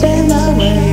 test drive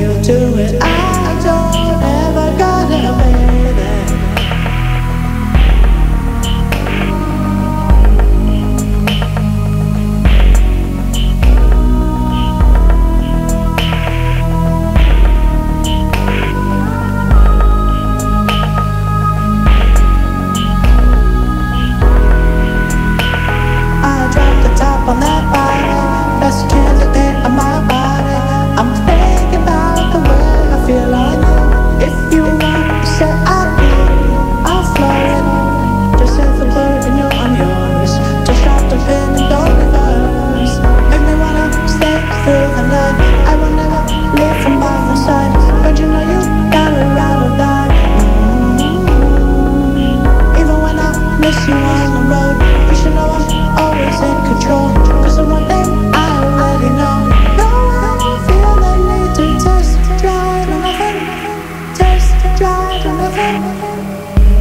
Drive from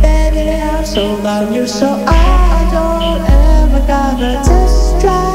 Baby, I'm so love you, so I don't ever gotta test drive.